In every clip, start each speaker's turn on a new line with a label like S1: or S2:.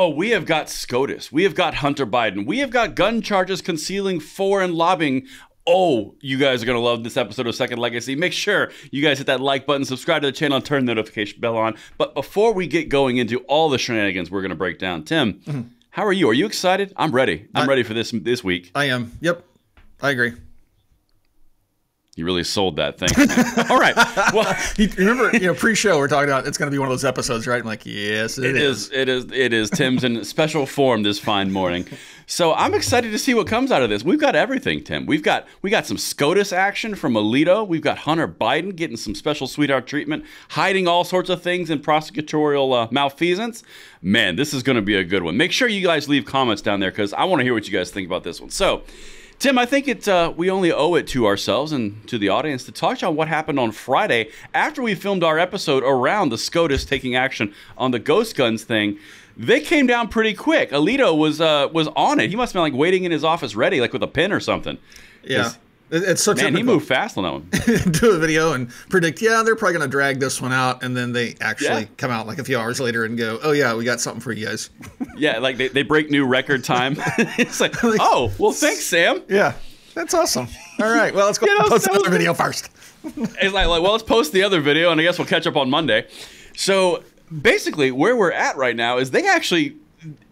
S1: Oh, we have got SCOTUS. We have got Hunter Biden. We have got gun charges concealing foreign lobbying. Oh, you guys are going to love this episode of Second Legacy. Make sure you guys hit that like button, subscribe to the channel, and turn the notification bell on. But before we get going into all the shenanigans we're going to break down, Tim, mm-hmm. how are you? Are you excited? I'm ready. I'm I, ready for this this week.
S2: I am. Yep. I agree.
S1: You really sold that thing. All right.
S2: Well, you remember, you know, pre-show we're talking about it's going to be one of those episodes, right? I'm like, yes,
S1: it, it is. is. It is. It is. Tim's in special form this fine morning. So I'm excited to see what comes out of this. We've got everything, Tim. We've got we got some SCOTUS action from Alito. We've got Hunter Biden getting some special sweetheart treatment, hiding all sorts of things in prosecutorial uh, malfeasance. Man, this is going to be a good one. Make sure you guys leave comments down there because I want to hear what you guys think about this one. So. Tim, I think it uh, we only owe it to ourselves and to the audience to touch on what happened on Friday after we filmed our episode around the SCOTUS taking action on the ghost guns thing. They came down pretty quick. Alito was uh, was on it. He must have been like waiting in his office, ready, like with a pen or something.
S2: Yeah. It's so
S1: man. Typical. He moved fast on that
S2: one. Do a video and predict, yeah, they're probably going to drag this one out, and then they actually yeah. come out like a few hours later and go, oh yeah, we got something for you guys.
S1: yeah, like they, they break new record time. it's like, oh, well, thanks, Sam.
S2: Yeah, that's awesome. All right, well, let's go you know, post another video first.
S1: it's like, like, well, let's post the other video, and I guess we'll catch up on Monday. So basically, where we're at right now is they actually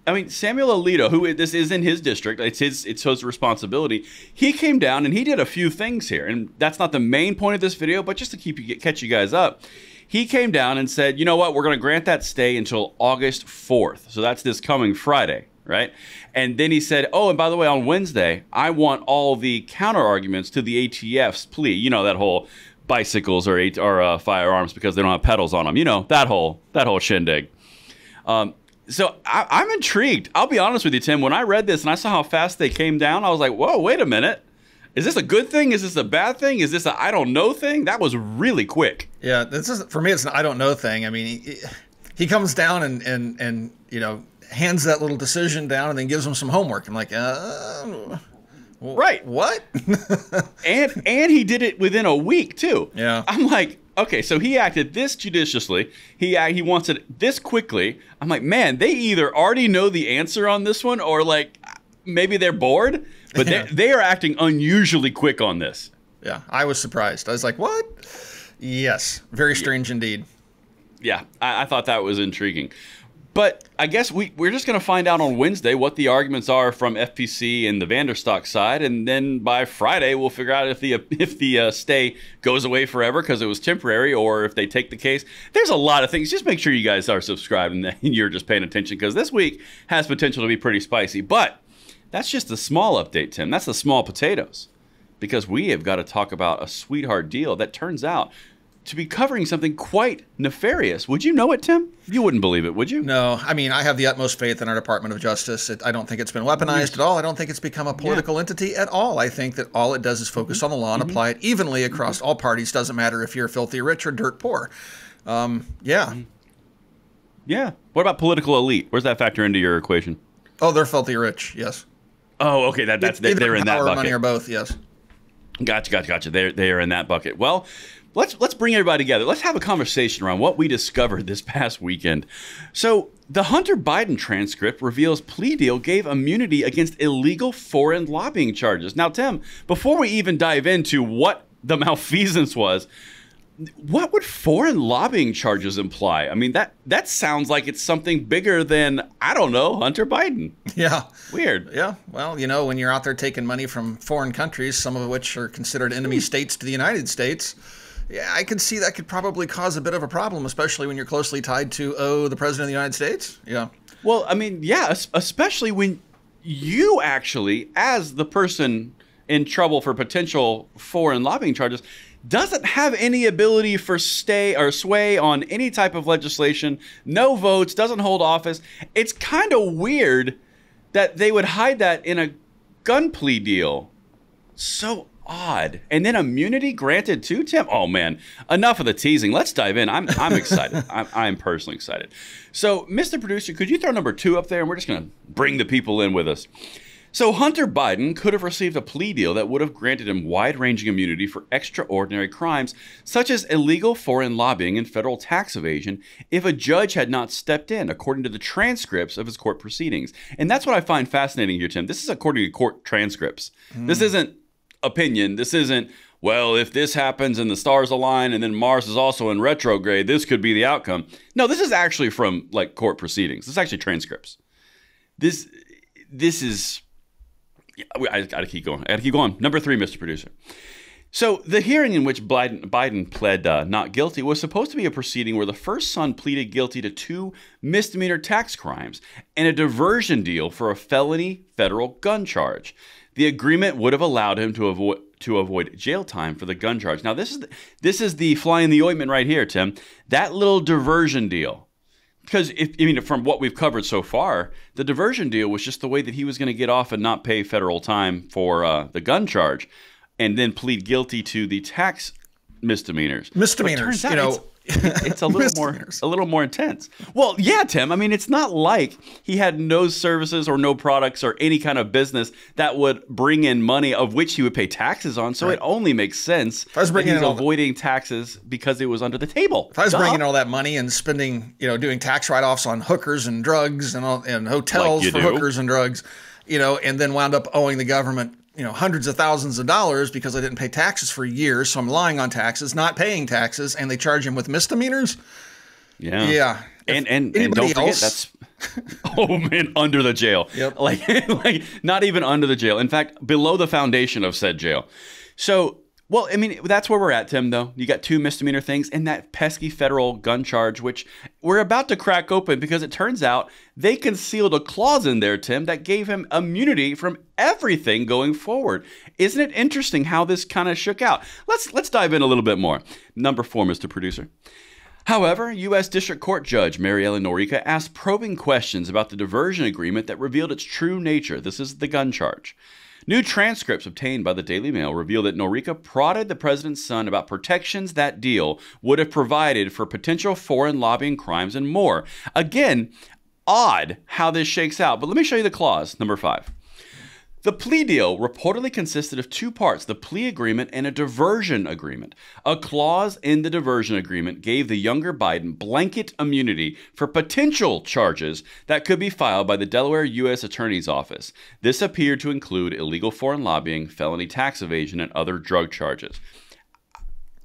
S1: I mean, Samuel Alito, who this is in his district, it's his it's his responsibility. He came down and he did a few things here, and that's not the main point of this video, but just to keep you catch you guys up. He came down and said, "You know what? We're going to grant that stay until August 4th. So that's this coming Friday, right?" And then he said, "Oh, and by the way, on Wednesday, I want all the counter arguments to the ATF's plea. You know that whole bicycles or or uh, firearms because they don't have pedals on them. You know that whole that whole shindig." Um, so I, am intrigued. I'll be honest with you, Tim. When I read this and I saw how fast they came down, I was like, "Whoa, wait a minute! Is this a good thing? Is this a bad thing? Is this a I don't know thing?" That was really quick.
S2: Yeah, this is for me. It's an I don't know thing. I mean, he, he comes down and and and you know hands that little decision down and then gives him some homework. I'm like, uh,
S1: right,
S2: what?
S1: and and he did it within a week too.
S2: Yeah,
S1: I'm like, okay, so he acted this judiciously. He he wants it this quickly. I'm like, man, they either already know the answer on this one, or like maybe they're bored. But yeah. they they are acting unusually quick on this.
S2: Yeah, I was surprised. I was like, what? Yes, very strange yeah. indeed.
S1: Yeah, I, I thought that was intriguing. But I guess we, we're just going to find out on Wednesday what the arguments are from FPC and the VanDerStok side, and then by Friday we'll figure out if the if the uh, stay goes away forever because it was temporary, or if they take the case. There's a lot of things. Just make sure you guys are subscribed and you're just paying attention because this week has potential to be pretty spicy. But that's just a small update, Tim. That's the small potatoes because we have got to talk about a sweetheart deal that turns out to be covering something quite nefarious. Would you know it, Tim? You wouldn't believe it, would you?
S2: No. I mean, I have the utmost faith in our Department of Justice. It, I don't think it's been weaponized at all. I don't think it's become a political yeah. entity at all. I think that all it does is focus mm-hmm. on the law and mm-hmm. apply it evenly across mm-hmm. all parties. Doesn't matter if you're filthy rich or dirt poor. Um, yeah. Mm-hmm.
S1: Yeah. What about political elite? Where's that factor into your equation?
S2: Oh, they're filthy rich. Yes.
S1: Oh, okay. That, that's Either they're in that bucket.
S2: Money or both. Yes.
S1: Gotcha, gotcha, gotcha. They're they are in that bucket. Well, let's let's bring everybody together. Let's have a conversation around what we discovered this past weekend. So, the Hunter Biden transcript reveals plea deal gave immunity against illegal foreign lobbying charges. Now, Tim, before we even dive into what the malfeasance was, what would foreign lobbying charges imply? I mean that that sounds like it's something bigger than I don't know Hunter Biden.
S2: Yeah,
S1: weird.
S2: Yeah, well, you know, when you're out there taking money from foreign countries, some of which are considered enemy hmm. states to the United States, yeah, I could see that could probably cause a bit of a problem, especially when you're closely tied to, oh, the president of the United States. Yeah.
S1: Well, I mean, yeah, especially when you actually, as the person in trouble for potential foreign lobbying charges, doesn't have any ability for stay or sway on any type of legislation, no votes, doesn't hold office. It's kind of weird that they would hide that in a gun plea deal. So odd. And then immunity granted to Tim. Oh man, enough of the teasing. Let's dive in. I'm I'm excited. I'm, I'm personally excited. So, Mr. Producer, could you throw number two up there, and we're just gonna bring the people in with us. So Hunter Biden could have received a plea deal that would have granted him wide-ranging immunity for extraordinary crimes such as illegal foreign lobbying and federal tax evasion if a judge had not stepped in according to the transcripts of his court proceedings. And that's what I find fascinating here Tim. This is according to court transcripts. Mm. This isn't opinion. This isn't well, if this happens and the stars align and then Mars is also in retrograde, this could be the outcome. No, this is actually from like court proceedings. This is actually transcripts. This this is I gotta keep going. I gotta keep going. Number three, Mr. Producer. So the hearing in which Biden, Biden pled uh, not guilty was supposed to be a proceeding where the first son pleaded guilty to two misdemeanor tax crimes and a diversion deal for a felony federal gun charge. The agreement would have allowed him to avoid to avoid jail time for the gun charge. Now this is the, this is the fly in the ointment right here, Tim. That little diversion deal because if I mean from what we've covered so far, the diversion deal was just the way that he was going to get off and not pay federal time for uh, the gun charge, and then plead guilty to the tax misdemeanors.
S2: Misdemeanors, you know.
S1: it's a little more a little more intense. Well, yeah, Tim. I mean, it's not like he had no services or no products or any kind of business that would bring in money of which he would pay taxes on. So right. it only makes sense. If I was bringing in avoiding the, taxes because it was under the table.
S2: If I was Duh. bringing all that money and spending, you know, doing tax write-offs on hookers and drugs and all, and hotels like for do. hookers and drugs, you know, and then wound up owing the government you know hundreds of thousands of dollars because I didn't pay taxes for years, so I'm lying on taxes, not paying taxes, and they charge him with misdemeanors.
S1: Yeah,
S2: yeah,
S1: and and, and don't forget that's oh man under the jail.
S2: Yep,
S1: like like not even under the jail. In fact, below the foundation of said jail. So well, I mean, that's where we're at, Tim, though. You got two misdemeanor things and that pesky federal gun charge, which we're about to crack open because it turns out they concealed a clause in there, Tim, that gave him immunity from everything going forward. Isn't it interesting how this kind of shook out? Let's let's dive in a little bit more. Number four, Mr. Producer. However, U.S. District Court Judge Mary Ellen Noreika asked probing questions about the diversion agreement that revealed its true nature. This is the gun charge. New transcripts obtained by the Daily Mail reveal that Noreika prodded the president's son about protections that deal would have provided for potential foreign lobbying crimes and more. Again, odd how this shakes out, but let me show you the clause, number five. The plea deal reportedly consisted of two parts the plea agreement and a diversion agreement. A clause in the diversion agreement gave the younger Biden blanket immunity for potential charges that could be filed by the Delaware U.S. Attorney's Office. This appeared to include illegal foreign lobbying, felony tax evasion, and other drug charges.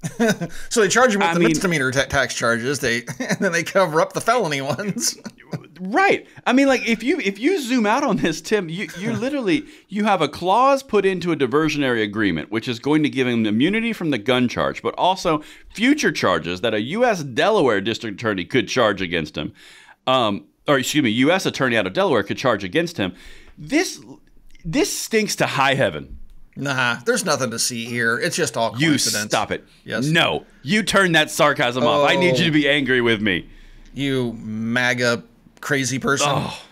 S2: so they charge him with I the mean, misdemeanor tax charges. They and then they cover up the felony ones.
S1: right. I mean, like if you if you zoom out on this, Tim, you you literally you have a clause put into a diversionary agreement, which is going to give him immunity from the gun charge, but also future charges that a U.S. Delaware district attorney could charge against him, um, or excuse me, U.S. attorney out of Delaware could charge against him. This this stinks to high heaven.
S2: Nah, there's nothing to see here. It's just all coincidence.
S1: You stop it. Yes. No, you turn that sarcasm oh, off. I need you to be oh. angry with me.
S2: You MAGA crazy person.
S1: Oh,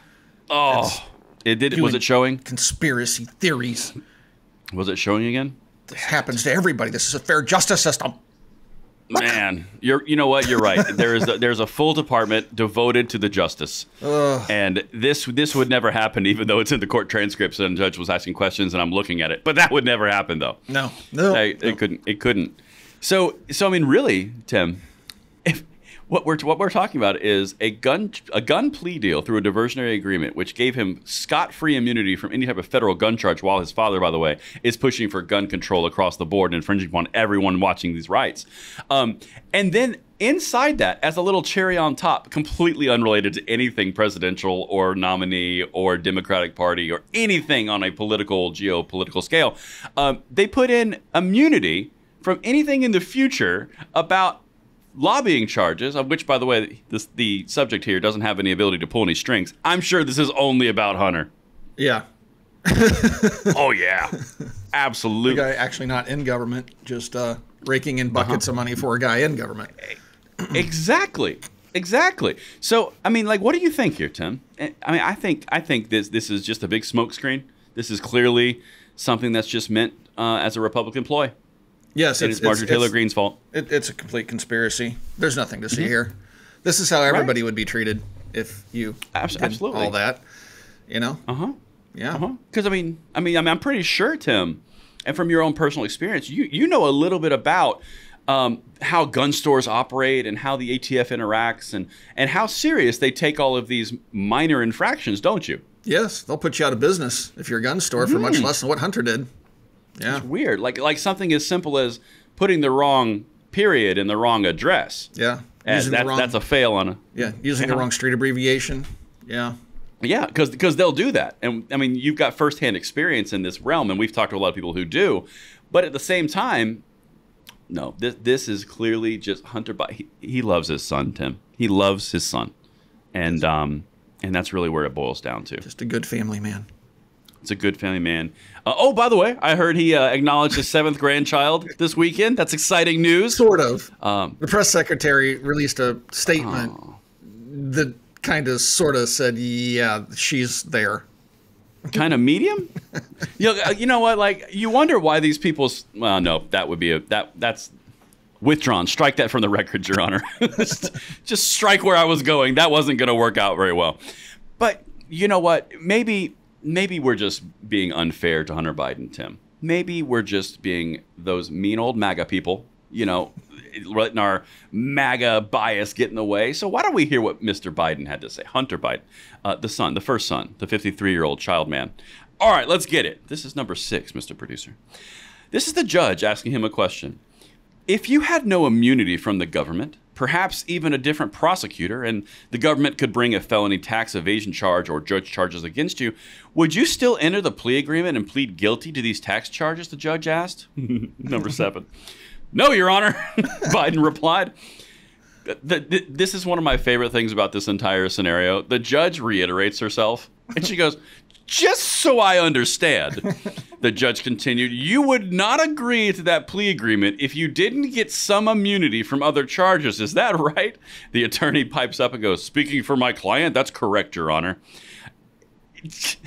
S1: oh. it did. Was it showing?
S2: Conspiracy theories.
S1: Was it showing again?
S2: This happens to everybody. This is a fair justice system.
S1: Man, you're you know what? You're right. There is a, there's a full department devoted to the justice, Ugh. and this this would never happen, even though it's in the court transcripts and the judge was asking questions and I'm looking at it. But that would never happen, though.
S2: No, no,
S1: I, it couldn't. It couldn't. So so I mean, really, Tim, what we're what we're talking about is a gun a gun plea deal through a diversionary agreement, which gave him scot free immunity from any type of federal gun charge. While his father, by the way, is pushing for gun control across the board and infringing upon everyone watching these rights. Um, and then inside that, as a little cherry on top, completely unrelated to anything presidential or nominee or Democratic Party or anything on a political geopolitical scale, um, they put in immunity from anything in the future about lobbying charges, of which, by the way, this, the subject here doesn't have any ability to pull any strings. I'm sure this is only about Hunter.
S2: Yeah.
S1: oh yeah, absolutely.
S2: A guy actually not in government, just uh, raking in buckets uh-huh. of money for a guy in government.
S1: exactly, exactly. So, I mean, like, what do you think here, Tim? Eh, I mean, I think I think this this is just a big smokescreen. This is clearly something that's just meant uh, as a Republican ploy.
S2: Yes,
S1: it's, it's Marjorie Taylor
S2: it's,
S1: Greene's fault.
S2: It, it's a complete conspiracy. There's nothing to see mm-hmm. here. This is how everybody right. would be treated if you
S1: absolutely
S2: all that. You know.
S1: Uh huh.
S2: Yeah.
S1: Because I mean, I mean, I mean, I'm pretty sure, Tim, and from your own personal experience, you you know a little bit about um, how gun stores operate and how the ATF interacts and and how serious they take all of these minor infractions, don't you?
S2: Yes, they'll put you out of business if you're a gun store for
S1: Hmm.
S2: much less than what Hunter did. Yeah.
S1: It's weird, like like something as simple as putting the wrong period in the wrong address.
S2: Yeah. Using the
S1: that,
S2: wrong,
S1: that's a fail on a
S2: yeah, using the wrong street abbreviation. Yeah.
S1: Yeah, because because they'll do that, and I mean you've got firsthand experience in this realm, and we've talked to a lot of people who do, but at the same time, no, this this is clearly just Hunter. Biden. He, he loves his son, Tim. He loves his son, and um and that's really where it boils down to.
S2: Just a good family man.
S1: It's a good family man. Uh, oh, by the way, I heard he uh, acknowledged his seventh grandchild this weekend. That's exciting news.
S2: Sort of.
S1: Um,
S2: The press secretary released a statement that kind of sort of said, yeah, she's there.
S1: kind of medium. you know, uh, you know what? Like, you wonder why these people. Well, no, that would be a that that's withdrawn. Strike that from the record, Your Honor. just, just strike where I was going. That wasn't going to work out very well. But you know what? Maybe maybe we're just being unfair to Hunter Biden, Tim. Maybe we're just being those mean old MAGA people. You know. Letting our MAGA bias get in the way. So, why don't we hear what Mr. Biden had to say? Hunter Biden, uh, the son, the first son, the 53 year old child man. All right, let's get it. This is number six, Mr. Producer. This is the judge asking him a question. If you had no immunity from the government, perhaps even a different prosecutor, and the government could bring a felony tax evasion charge or judge charges against you, would you still enter the plea agreement and plead guilty to these tax charges? The judge asked. Number seven. No, Your Honor, Biden replied. Th- th- this is one of my favorite things about this entire scenario. The judge reiterates herself, and she goes, Just so I understand, the judge continued, you would not agree to that plea agreement if you didn't get some immunity from other charges. Is that right? The attorney pipes up and goes, Speaking for my client, that's correct, Your Honor.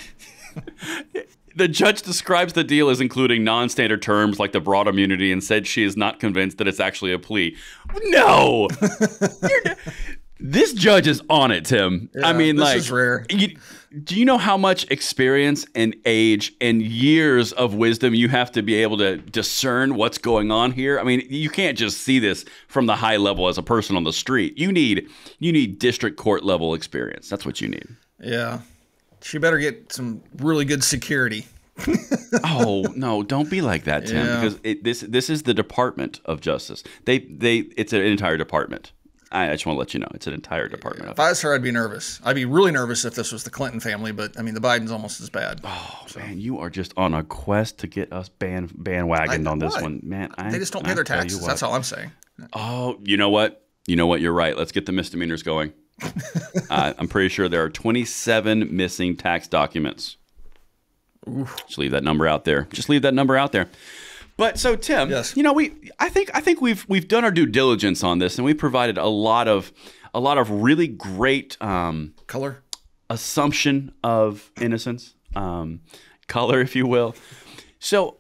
S1: The judge describes the deal as including non standard terms like the broad immunity and said she is not convinced that it's actually a plea. No! This judge is on it, Tim. I mean, like,
S2: rare.
S1: You, do you know how much experience and age and years of wisdom you have to be able to discern what's going on here? I mean, you can't just see this from the high level as a person on the street. You need you need district court level experience. That's what you need.
S2: Yeah. She better get some really good security.
S1: oh no! Don't be like that, Tim.
S2: Yeah.
S1: Because it, this this is the Department of Justice. They they it's an entire department. I, I just want to let you know it's an entire department.
S2: If I was her, I'd be nervous. I'd be really nervous if this was the Clinton family, but I mean, the Biden's almost as bad.
S1: Oh man, you are just on a quest to get us ban bandwagoned on this
S2: what?
S1: one, man. I,
S2: they just don't
S1: I
S2: pay their taxes. That's all I'm saying.
S1: Oh, you know what? You know what? You're right. Let's get the misdemeanors going. uh, I'm pretty sure there are 27 missing tax documents. Just leave that number out there. Just leave that number out there. But so Tim,
S2: Yes.
S1: you know we I think I think we've we've done our due diligence on this and we provided a lot of a lot of really great um,
S2: Color?
S1: assumption of innocence, um, color, if you will. So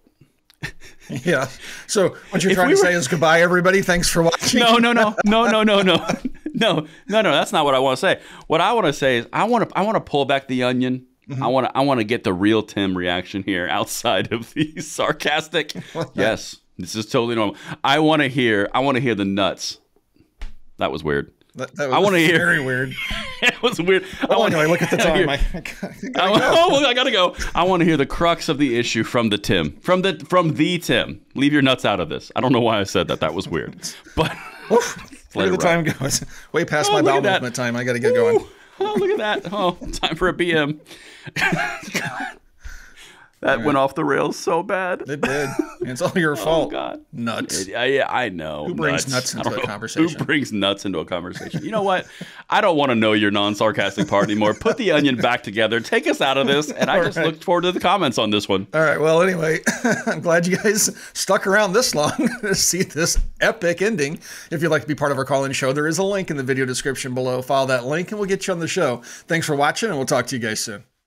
S2: Yeah. So what you're trying
S1: we
S2: to
S1: were-
S2: say is goodbye, everybody. Thanks for watching.
S1: no, no, no, no, no, no, no, no, no, no. That's not what I want to say. What I want to say is I want to I want to pull back the onion. I want to I want to get the real Tim reaction here outside of the sarcastic. yes, this is totally normal. I want to hear I want to hear the nuts. That was weird.
S2: That, that
S1: I wanna hear-
S2: Very weird.
S1: it was weird. Oh, I
S2: Oh,
S1: wanna-
S2: anyway, look at the
S1: I
S2: time. I,
S1: hear- I, oh, I gotta go. I want to hear the crux of the issue from the Tim, from the from the Tim. Leave your nuts out of this. I don't know why I said that. That was weird, but
S2: Where
S1: it
S2: the time go? Way past
S1: Oh,
S2: my bowel movement time. I got to get going.
S1: Oh, look at that. Oh, time for a BM. that went off the rails so bad.
S2: It did. It's all your fault.
S1: Oh
S2: fault.
S1: God.
S2: Nuts.
S1: Yeah, yeah, I know. Who
S2: brings nuts
S1: I
S2: into a conversation?
S1: Who brings nuts into a conversation? You know what? I don't want to know your non-sarcastic part anymore. Put the onion back together. Take us out of this, and I just
S2: right.
S1: look forward to the comments on this one.
S2: All right. Well, anyway, I'm glad you guys stuck around this long to see this epic ending. If you'd like to be part of our call-in show, there is a link in the video description below. Follow that link, and we'll get you on the show. Thanks for watching, and we'll talk to you guys soon.